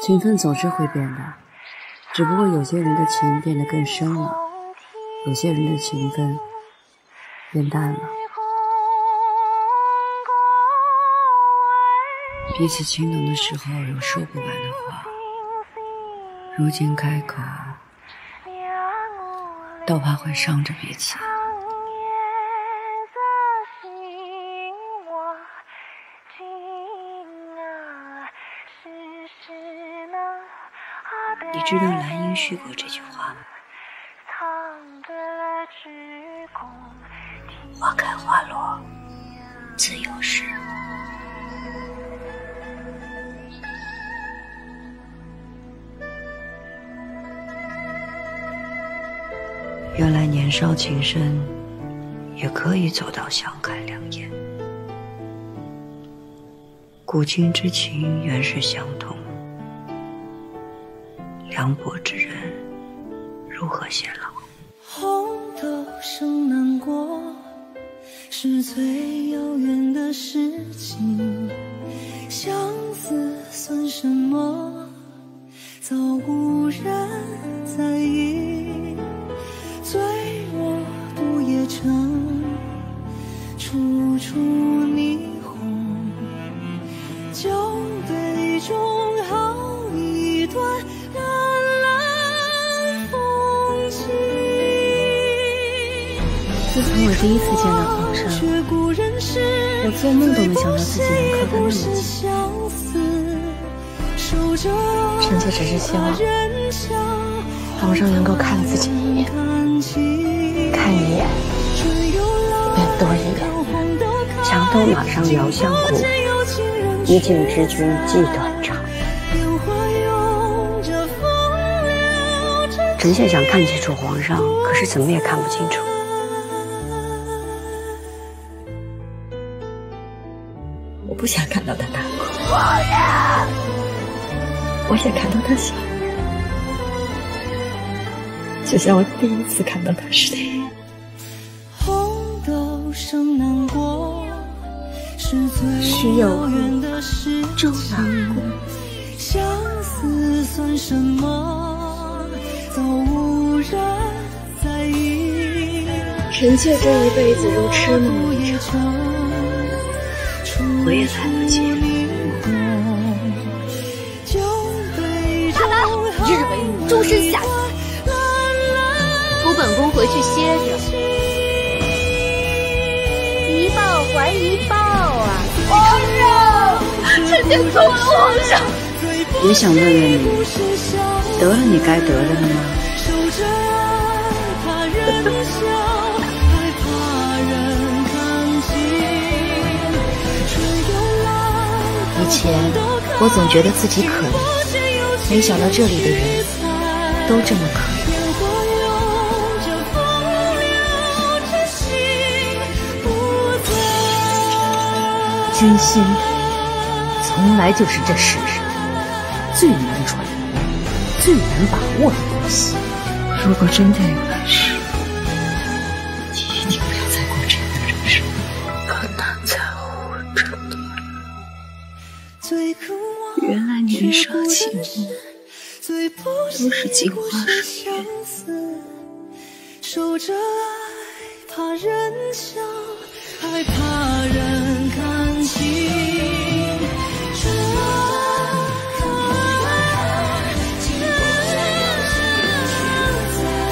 情分总是会变的，只不过有些人的情变得更深了，有些人的情分变淡了。彼此情浓的时候有说不完的话，如今开口，倒怕会伤着彼此。你知道蓝英续过这句话吗？花开花落，自有时。原来年少情深，也可以走到相看两厌。古今之情原是相通，凉薄之人如何偕老？红豆生南国，是最遥远的事情。相思算什么？早无人在意。自从我第一次见到皇上，我做梦都没想到自己能靠他那么近。臣妾只是希望皇上能够看自己一眼，看一眼便多一眼。墙头马上遥相顾，一镜知君即断肠。臣妾想看清楚皇上，可是怎么也看不清楚。我不想看到他难过，我想看到他笑，就像我第一次看到他时那样。红豆生南国，是最遥远的事情难过。相思算什么？早无人在意。臣妾这一辈子如痴梦一场，我也来不及了。好了，日为你终身下死。扶本宫回去歇着，一报还一报啊！皇上，臣妾错了，皇上。也想问问你，得了你该得的了吗？前我总觉得自己可怜，没想到这里的人都这么可怜。烟火拥着风流之心不在。真心从来就是这世上最难揣、最难把握的东西。如果真的有来世，原来年少轻却梦最不都是镜花水月相思，守着爱，怕人笑，还怕人看清。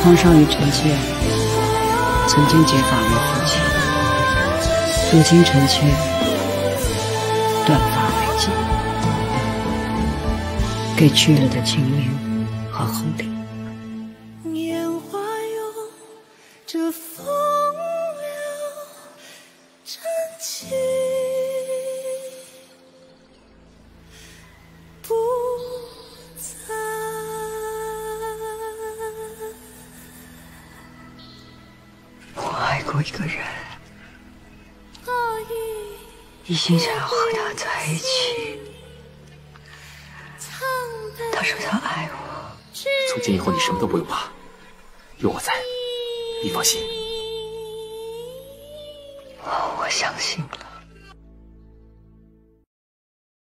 皇上与臣妾曾经结发为夫妻，如今臣妾给去了的清明和后礼。年华拥着风流真情，不在。我爱过一个人，一心想要和他在一起。他说他爱我，从今以后你什么都不用怕，有我在，你放心。我相信了。